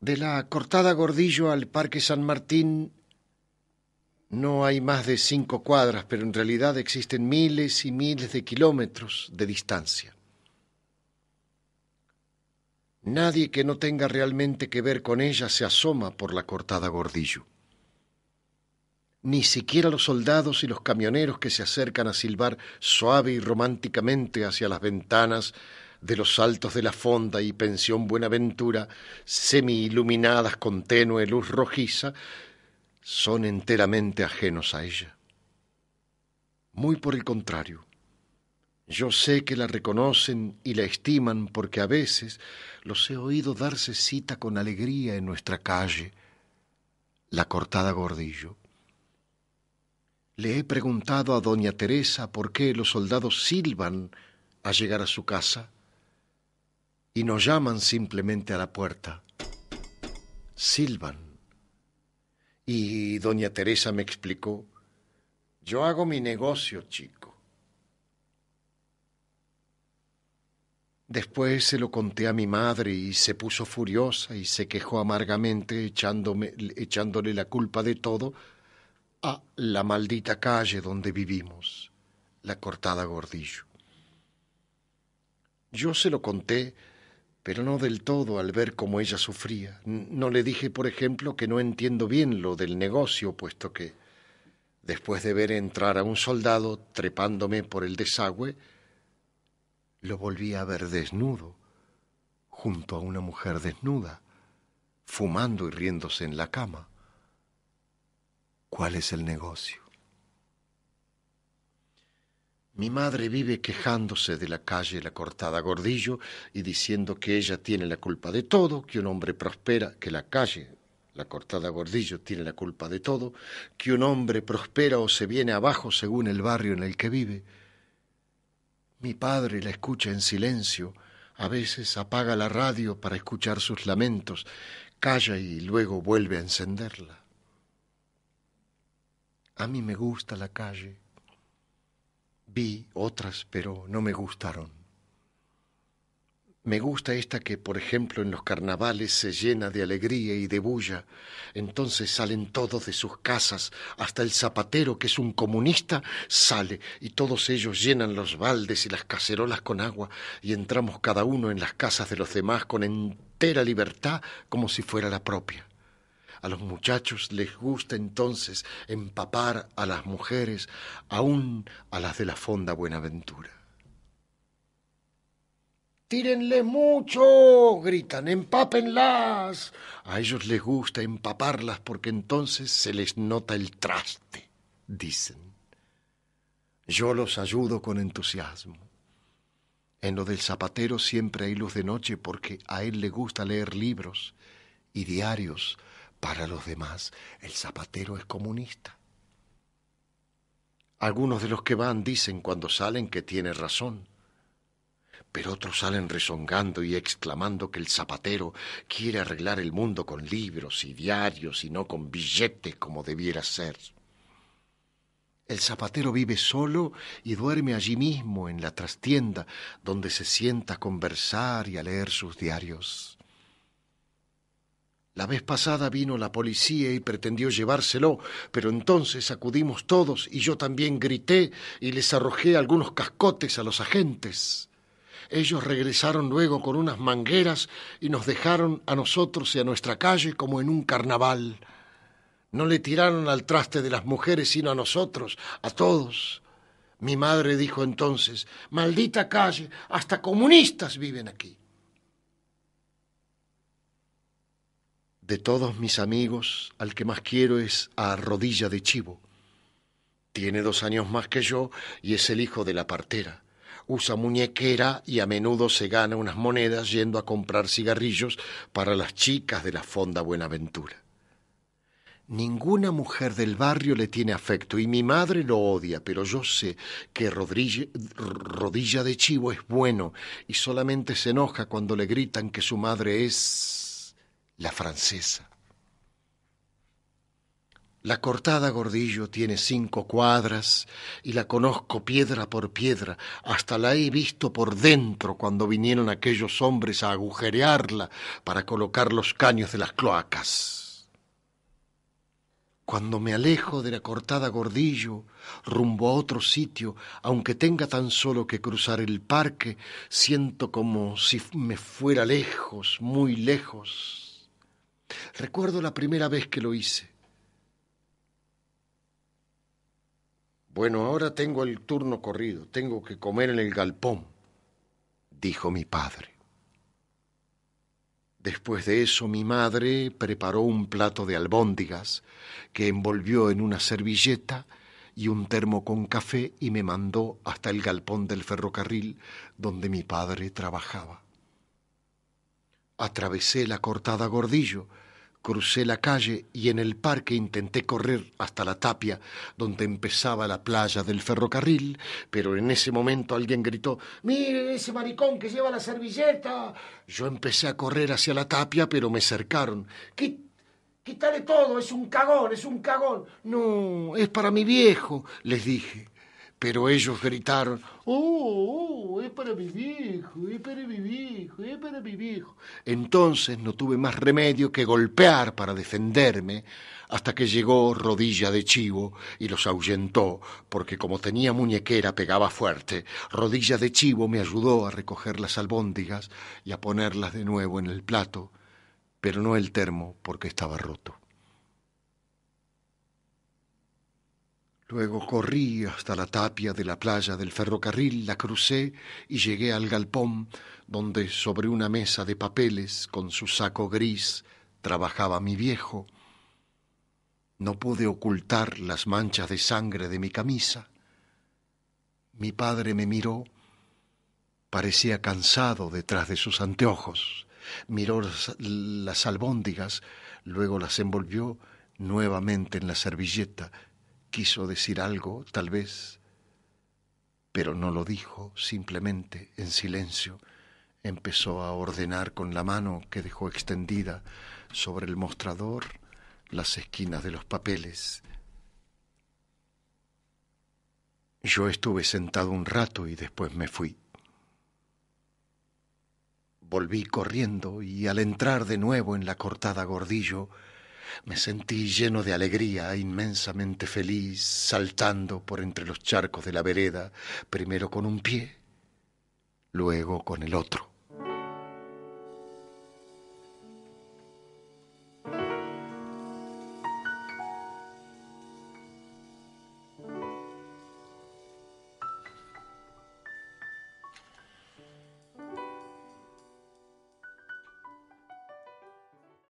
De la cortada Gordillo al Parque San Martín no hay más de cinco cuadras, pero en realidad existen miles y miles de kilómetros de distancia. Nadie que no tenga realmente que ver con ella se asoma por la cortada Gordillo. Ni siquiera los soldados y los camioneros que se acercan a silbar suave y románticamente hacia las ventanas de los altos de la fonda y pensión Buenaventura, semi iluminadas con tenue luz rojiza, son enteramente ajenos a ella. Muy por el contrario, yo sé que la reconocen y la estiman porque a veces los he oído darse cita con alegría en nuestra calle, la cortada Gordillo. Le he preguntado a doña Teresa por qué los soldados silban a llegar a su casa y no llaman simplemente a la puerta, silban y doña Teresa me explicó, yo hago mi negocio, chico. Después se lo conté a mi madre y se puso furiosa y se quejó amargamente echándome, echándole la culpa de todo a la maldita calle donde vivimos, la cortada Gordillo. Yo se lo conté pero no del todo al ver cómo ella sufría. No le dije, por ejemplo, que no entiendo bien lo del negocio, puesto que, después de ver entrar a un soldado trepándome por el desagüe, lo volví a ver desnudo, junto a una mujer desnuda, fumando y riéndose en la cama. ¿Cuál es el negocio? Mi madre vive quejándose de la calle La Cortada Gordillo y diciendo que ella tiene la culpa de todo, que un hombre prospera, que la calle La Cortada Gordillo tiene la culpa de todo, que un hombre prospera o se viene abajo según el barrio en el que vive. Mi padre la escucha en silencio, a veces apaga la radio para escuchar sus lamentos, calla y luego vuelve a encenderla. A mí me gusta la calle Vi otras, pero no me gustaron. Me gusta esta que, por ejemplo, en los carnavales se llena de alegría y de bulla. Entonces salen todos de sus casas, hasta el zapatero, que es un comunista, sale, y todos ellos llenan los baldes y las cacerolas con agua, y entramos cada uno en las casas de los demás con entera libertad, como si fuera la propia. A los muchachos les gusta entonces empapar a las mujeres, aún a las de la fonda Buenaventura. Tírenle mucho, gritan, empápenlas. A ellos les gusta empaparlas porque entonces se les nota el traste, dicen. Yo los ayudo con entusiasmo. En lo del zapatero siempre hay luz de noche porque a él le gusta leer libros y diarios para los demás, el zapatero es comunista. Algunos de los que van dicen cuando salen que tiene razón, pero otros salen rezongando y exclamando que el zapatero quiere arreglar el mundo con libros y diarios y no con billetes como debiera ser. El zapatero vive solo y duerme allí mismo en la trastienda donde se sienta a conversar y a leer sus diarios. La vez pasada vino la policía y pretendió llevárselo, pero entonces acudimos todos y yo también grité y les arrojé algunos cascotes a los agentes. Ellos regresaron luego con unas mangueras y nos dejaron a nosotros y a nuestra calle como en un carnaval. No le tiraron al traste de las mujeres sino a nosotros, a todos. Mi madre dijo entonces, maldita calle, hasta comunistas viven aquí. De todos mis amigos, al que más quiero es a Rodilla de Chivo. Tiene dos años más que yo y es el hijo de la partera. Usa muñequera y a menudo se gana unas monedas yendo a comprar cigarrillos para las chicas de la Fonda Buenaventura. Ninguna mujer del barrio le tiene afecto y mi madre lo odia, pero yo sé que Rodilla de Chivo es bueno y solamente se enoja cuando le gritan que su madre es la francesa. La cortada Gordillo tiene cinco cuadras y la conozco piedra por piedra, hasta la he visto por dentro cuando vinieron aquellos hombres a agujerearla para colocar los caños de las cloacas. Cuando me alejo de la cortada Gordillo, rumbo a otro sitio, aunque tenga tan solo que cruzar el parque, siento como si me fuera lejos, muy lejos. Recuerdo la primera vez que lo hice. Bueno, ahora tengo el turno corrido, tengo que comer en el galpón, dijo mi padre. Después de eso mi madre preparó un plato de albóndigas que envolvió en una servilleta y un termo con café y me mandó hasta el galpón del ferrocarril donde mi padre trabajaba. Atravesé la cortada Gordillo, Crucé la calle y en el parque intenté correr hasta la tapia donde empezaba la playa del ferrocarril, pero en ese momento alguien gritó Mire ese maricón que lleva la servilleta. Yo empecé a correr hacia la tapia, pero me cercaron. Quítale todo, es un cagón, es un cagón. No, es para mi viejo, les dije pero ellos gritaron, oh, oh, es para mi viejo, es para mi viejo, es para mi viejo. Entonces no tuve más remedio que golpear para defenderme hasta que llegó Rodilla de Chivo y los ahuyentó, porque como tenía muñequera pegaba fuerte. Rodilla de Chivo me ayudó a recoger las albóndigas y a ponerlas de nuevo en el plato, pero no el termo porque estaba roto. Luego corrí hasta la tapia de la playa del ferrocarril, la crucé y llegué al galpón donde sobre una mesa de papeles con su saco gris trabajaba mi viejo. No pude ocultar las manchas de sangre de mi camisa. Mi padre me miró, parecía cansado detrás de sus anteojos, miró las, albóndigas, luego las envolvió nuevamente en la servilleta quiso decir algo, tal vez, pero no lo dijo, simplemente, en silencio, empezó a ordenar con la mano que dejó extendida sobre el mostrador las esquinas de los papeles. Yo estuve sentado un rato y después me fui. Volví corriendo y al entrar de nuevo en la cortada Gordillo, me sentí lleno de alegría, inmensamente feliz, saltando por entre los charcos de la vereda, primero con un pie, luego con el otro.